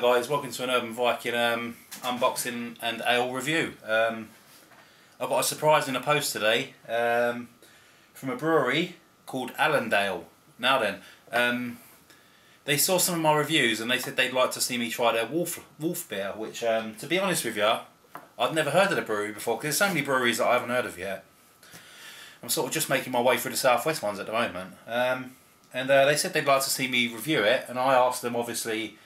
Guys, welcome to an Urban Viking um, unboxing and ale review. Um, I've got a surprise in a post today um, from a brewery called Allendale. Now then, um, they saw some of my reviews and they said they'd like to see me try their Wolf, wolf beer, which um, to be honest with you, I'd never heard of the brewery before because there's so many breweries that I haven't heard of yet. I'm sort of just making my way through the southwest ones at the moment. Um, and uh, they said they'd like to see me review it and I asked them obviously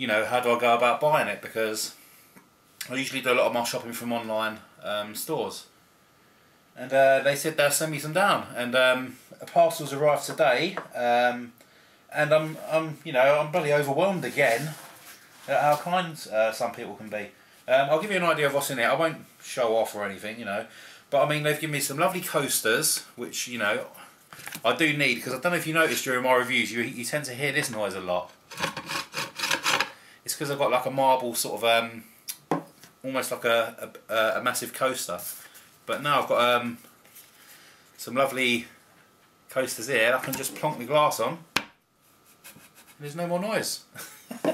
you know how do I go about buying it? Because I usually do a lot of my shopping from online um, stores. And uh, they said they'll send me some down. And um, a parcel's arrived today um, and I'm, I'm you know I'm bloody overwhelmed again at how kind uh, some people can be. Um, I'll give you an idea of what's in it. I won't show off or anything you know. But I mean they've given me some lovely coasters which you know I do need, because I don't know if you noticed during my reviews, you, you tend to hear this noise a lot. It's because I've got like a marble sort of, um, almost like a, a, a, massive coaster. But now I've got um, some lovely coasters here, I can just plonk the glass on. and there's no more noise.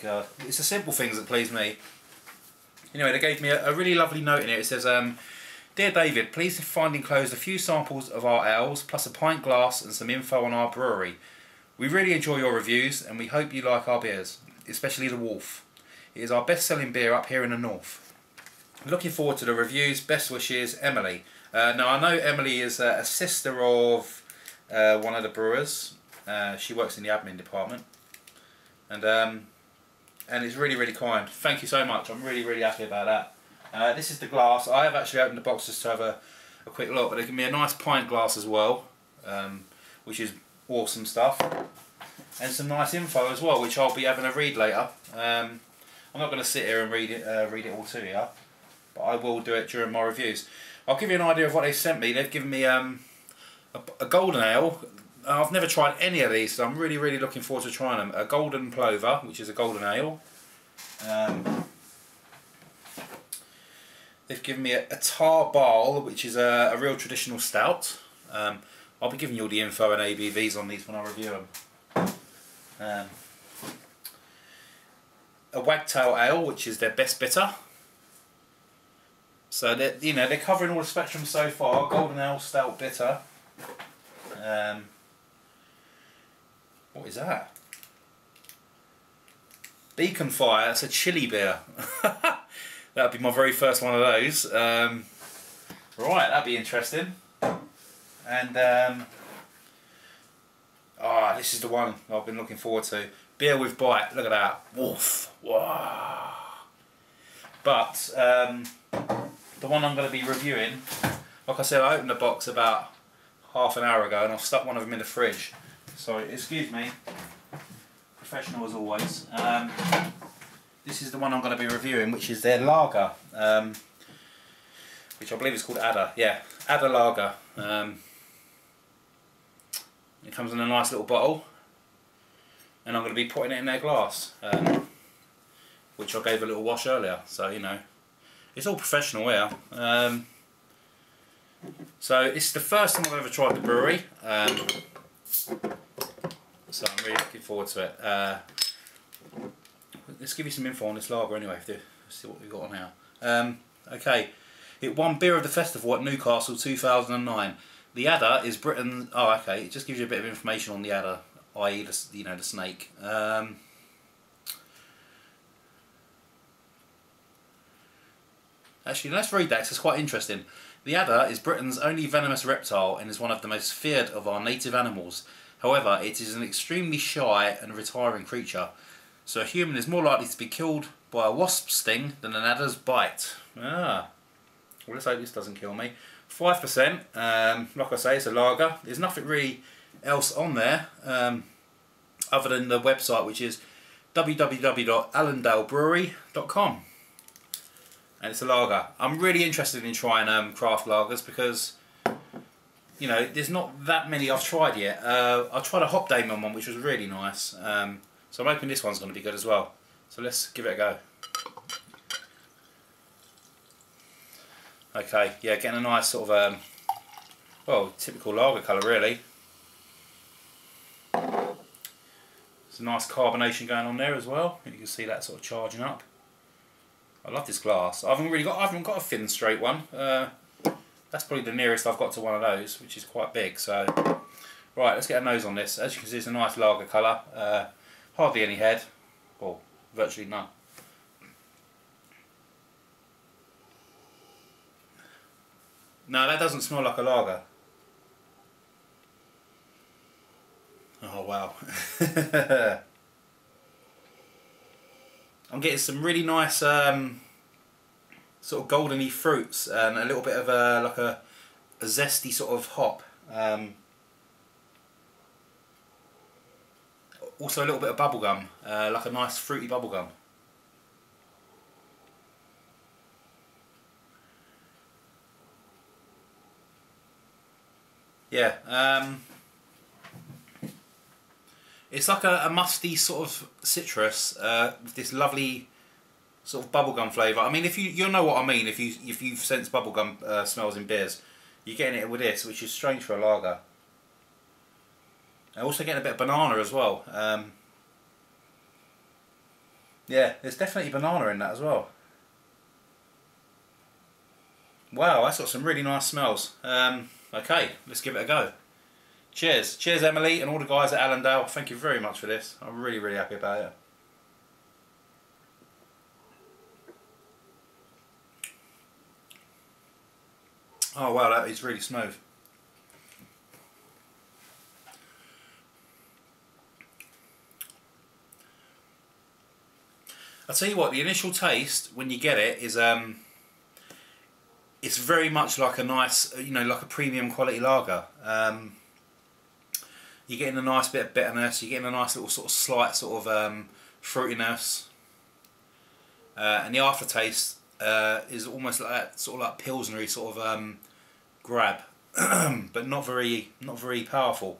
God, it's the simple things that please me. Anyway, they gave me a, a really lovely note in it. It says, um, Dear David, please find enclosed a few samples of our ales, plus a pint glass and some info on our brewery. We really enjoy your reviews and we hope you like our beers, especially the Wolf. It is our best selling beer up here in the north. Looking forward to the reviews. Best wishes, Emily. Uh, now I know Emily is uh, a sister of uh, one of the brewers. Uh, she works in the admin department. And um, and it's really, really kind. Thank you so much. I'm really, really happy about that. Uh, this is the glass. I have actually opened the box just to have a, a quick look, but it can be a nice pint glass as well, um, which is awesome stuff. And some nice info as well, which I'll be having a read later. Um, I'm not going to sit here and read it, uh, read it all to you, but I will do it during my reviews. I'll give you an idea of what they sent me. They've given me um, a, a golden ale. I've never tried any of these, so I'm really, really looking forward to trying them. A golden plover, which is a golden ale. Um, They've given me a, a tar ball, which is a, a real traditional stout. Um, I'll be giving you all the info and ABVs on these when I review them. Um, a wagtail ale, which is their best bitter. So they're, you know they're covering all the spectrum so far. Golden ale, stout, bitter. Um, what is that? Beacon Fire. It's a chili beer. that'd be my very first one of those. Um, right, that'd be interesting. And um, oh, this is the one I've been looking forward to. Beer with bite. Look at that. Wolf. Wow. But um, the one I'm going to be reviewing, like I said, I opened the box about half an hour ago and I've stuck one of them in the fridge. Sorry, excuse me. Professional as always. Um, this is the one I'm going to be reviewing, which is their lager, um, which I believe is called Adder. Yeah, Adder Lager. Um, it comes in a nice little bottle, and I'm going to be putting it in their glass, um, which I gave a little wash earlier. So you know, it's all professional here. Um, so it's the first time I've ever tried the brewery. Um, so I'm really looking forward to it. Uh, let's give you some info on this lager anyway. Let's see what we've got on now. Um, okay, it won Beer of the Festival at Newcastle 2009. The adder is Britain. Oh, okay. It just gives you a bit of information on the adder, i.e., the you know the snake. Um, actually, let's read that. it's quite interesting. The adder is Britain's only venomous reptile and is one of the most feared of our native animals. However, it is an extremely shy and retiring creature. So a human is more likely to be killed by a wasp sting than an adder's bite. Ah. Well, let's hope this doesn't kill me. 5%, um, like I say, it's a lager. There's nothing really else on there um, other than the website, which is www.allendalebrewery.com. And it's a lager. I'm really interested in trying um, craft lagers because, you know, there's not that many I've tried yet. Uh, I tried a Hop Hopdaemon one, which was really nice. Um, so I'm hoping this one's going to be good as well. So let's give it a go. Okay, yeah, getting a nice sort of, um, well, typical lager colour really. There's a nice carbonation going on there as well. You can see that sort of charging up. I love this glass. I haven't really got. I haven't got a thin straight one. Uh, that's probably the nearest I've got to one of those, which is quite big. So, right, let's get a nose on this. As you can see, it's a nice lager colour. Uh, hardly any head, well, virtually none. No, that doesn't smell like a lager. Oh wow. I'm getting some really nice um, sort of goldeny fruits and a little bit of a like a, a zesty sort of hop. Um, also a little bit of bubblegum, uh, like a nice fruity bubblegum. Yeah, um, it's like a, a, musty sort of citrus uh, with this lovely sort of bubblegum flavour. I mean, if you you know what I mean, if you if you've sensed bubblegum uh, smells in beers, you're getting it with this, which is strange for a lager. I also getting a bit of banana as well. Um, yeah, there's definitely banana in that as well. Wow, that's got some really nice smells. Um, okay, let's give it a go. Cheers. Cheers, Emily, and all the guys at Allendale. Thank you very much for this. I'm really, really happy about it. Oh wow, that is really smooth. I'll tell you what, the initial taste when you get it is um, it's very much like a nice, you know, like a premium quality lager. Um, you're getting a nice bit of bitterness, you're getting a nice little sort of slight sort of um, fruitiness. Uh, and the aftertaste uh, is almost like that sort of like pilsnery sort of um, grab, but not very not very powerful.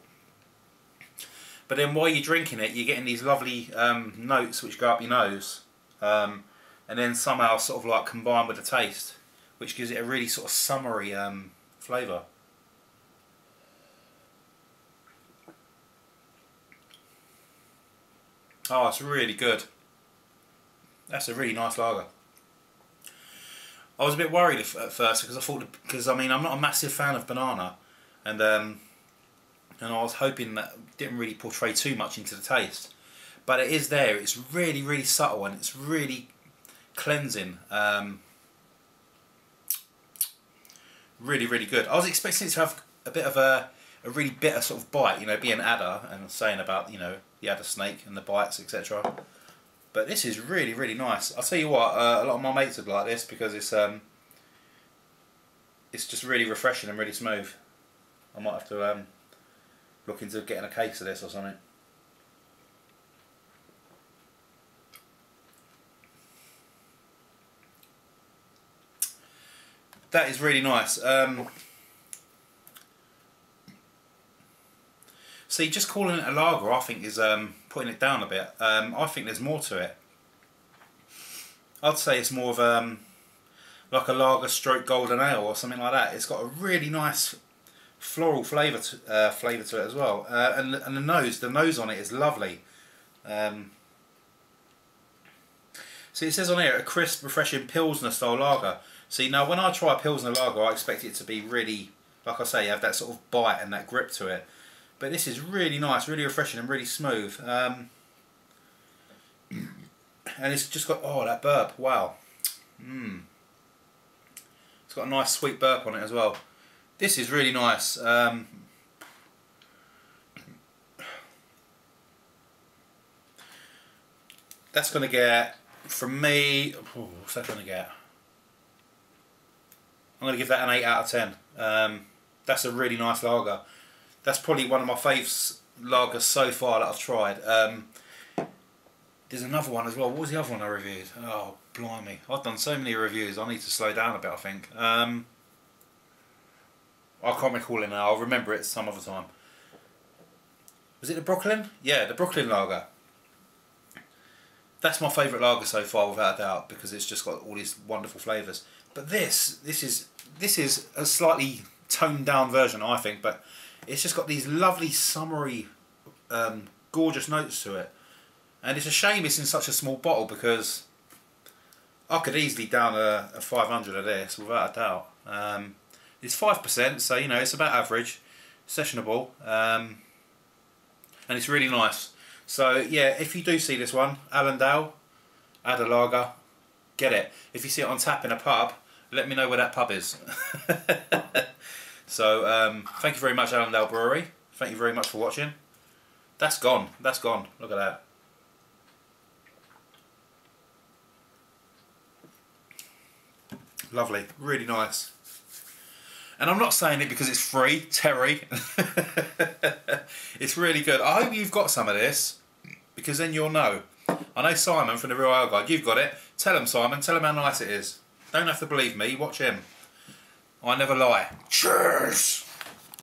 But then while you're drinking it, you're getting these lovely um, notes which go up your nose, um, and then somehow sort of like combined with the taste, which gives it a really sort of summery um, flavour. Oh, it's really good. That's a really nice lager. I was a bit worried at first because I thought because I mean I'm not a massive fan of banana, and um, and I was hoping that didn't really portray too much into the taste, but it is there. It's really really subtle and it's really cleansing. Um, really really good. I was expecting it to have a bit of a a really bitter sort of bite, you know, being adder and saying about you know the adder snake and the bites etc. But this is really, really nice. I'll tell you what, uh, a lot of my mates would like this because it's um, it's just really refreshing and really smooth. I might have to um, look into getting a case of this or something. That is really nice. Um, see, just calling it a lager, I think, is um, putting it down a bit. Um, I think there's more to it. I'd say it's more of um, like a lager stroke golden ale or something like that. It's got a really nice floral flavour to, uh, flavour to it as well. Uh, and, and the nose, the nose on it is lovely. Um, see, it says on here, a crisp, refreshing Pilsner style lager. See, now when I try a Pilsner lager, I expect it to be really, like I say, you have that sort of bite and that grip to it. But this is really nice, really refreshing and really smooth. Um, and it's just got, oh, that burp, wow. Mmm. It's got a nice sweet burp on it as well. This is really nice. Um, that's going to get, from me, what's that going to get? I'm going to give that an 8 out of 10. Um, that's a really nice lager that's probably one of my favourite lagers so far that I've tried. Um, there's another one as well. What was the other one I reviewed? Oh, blimey. I've done so many reviews. I need to slow down a bit, I think. Um, I can't recall it now. I'll remember it some other time. Was it the Brooklyn? Yeah, the Brooklyn lager. That's my favourite lager so far, without a doubt, because it's just got all these wonderful flavours. But this, this is this is a slightly toned down version, I think. But it's just got these lovely summery, um, gorgeous notes to it. And it's a shame it's in such a small bottle because I could easily down a, a 500 of this without a doubt. Um, it's 5%, so you know, it's about average, sessionable, um, and it's really nice. So yeah, if you do see this one, Allendale, Adder Lager, get it. If you see it on tap in a pub, let me know where that pub is. so um, thank you very much Allendale Brewery. Thank you very much for watching. That's gone. That's gone. Look at that. Lovely. Really nice. And I'm not saying it because it's free, Terry. it's really good. I hope you've got some of this because then you'll know. I know Simon from the Real Ale Guide. You've got it. Tell him, Simon. Tell him how nice it is. Don't have to believe me. Watch him. I never lie. Cheers!